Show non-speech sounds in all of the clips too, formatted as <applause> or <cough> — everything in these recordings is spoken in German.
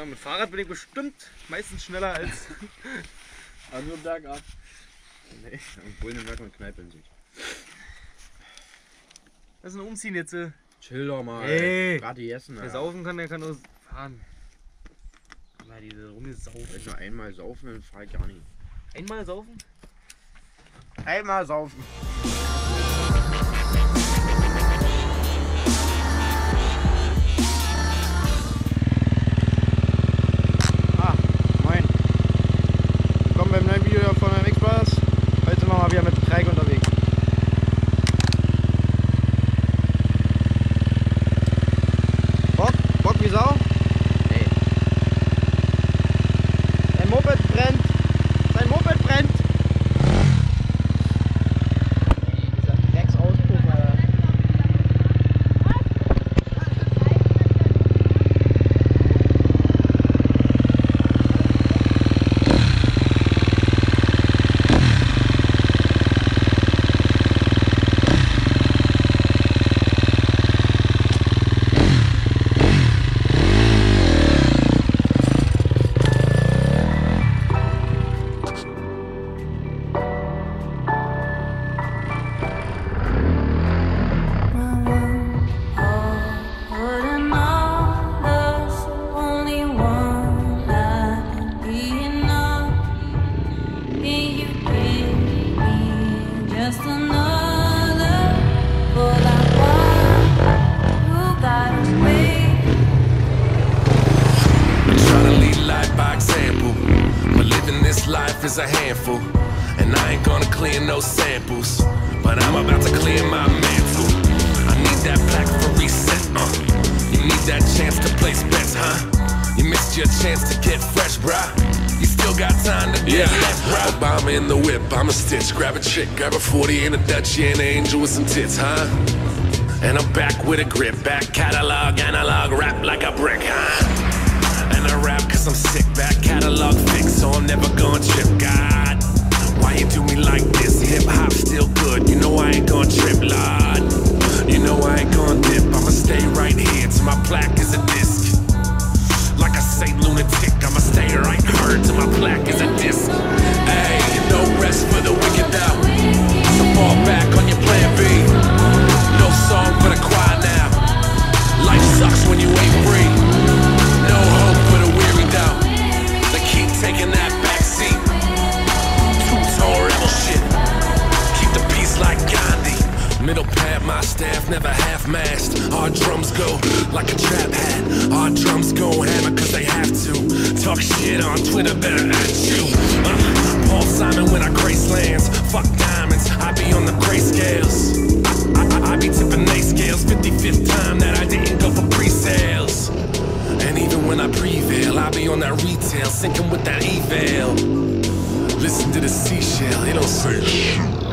sagen, mit Fahrrad bin ich bestimmt meistens schneller als. Aber <laughs> nur bergab. Nee, am Bullenberg und Kneipe in sich. Lass uns umziehen jetzt. äh. Chill doch mal. Ey. Gerade gegessen. Wer saufen kann, der kann nur fahren. Aber diese Wenn rumgesaufen. ich nur einmal saufen, dann fahr ich gar nicht. Einmal saufen? Einmal saufen. Is a handful. And I ain't gonna clear no samples. But I'm about to clear my mantle. I need that plaque for reset, uh. You need that chance to place bets, huh? You missed your chance to get fresh, bruh. You still got time to get yeah. left bruh. Obama in the whip, I'm a stitch. Grab a chick, grab a 40 and a Dutch, and an angel with some tits, huh? And I'm back with a grip, back catalog, analog, rap like a brick, huh? And I rap cause I'm sick, back catalog I'm never gonna trip. God, why you do me like this? Hip hop still good, you know I ain't gonna trip, Lord. You know I ain't gonna dip, I'ma stay right here till my plaque is a disc. Like a Saint lunatic, I'ma stay right here till my plaque is a disc. Middle pad, my staff never half-mast. Our drums go like a trap hat. Our drums go hammer cause they have to. Talk shit on Twitter, better at you. Uh, Paul Simon when I grace lands. Fuck diamonds, I be on the grayscales. I, I, I be tipping they scales. 55th time that I didn't go for pre-sales. And even when I prevail, I be on that retail, sinking with that eval. Listen to the seashell, it don't say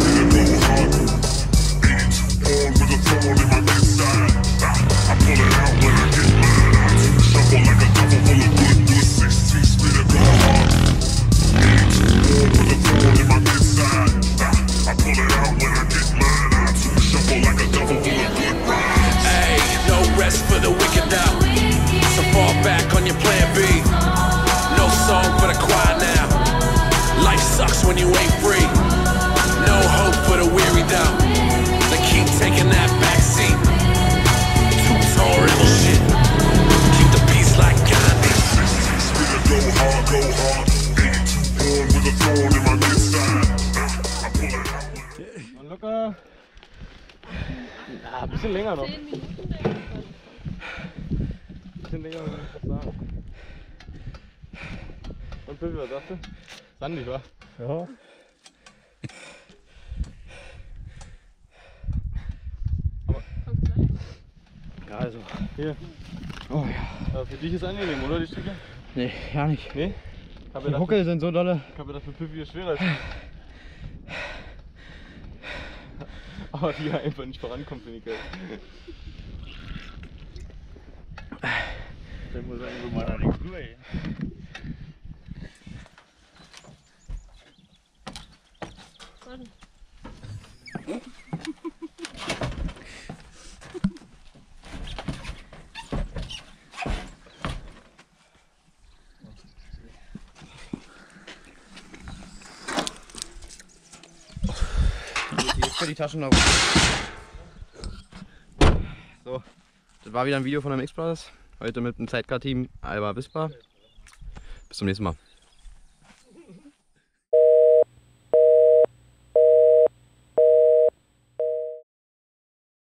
it go hard. Locker. Ja, ein bisschen länger noch. Ein bisschen länger würde ich fast sagen. Und Pippi, was sagst du? Sandig, wa? Ja. Ja, also. Hier. Oh ja. Aber für dich ist angenehm, oder die Stücke? Nee, ja nicht. Nee? Ich hab Die Huckel sind so dolle. ich hab gedacht, für Pippi ist schwerer. als- Aber die einfach nicht vorankommt, finde ich geil. Dann muss er irgendwo mal da nichts rüber. Für die Taschen noch. So, das war wieder ein Video von der Mix Brothers. Heute mit dem Sidecar-Team Alba Vispa. Bis zum nächsten Mal.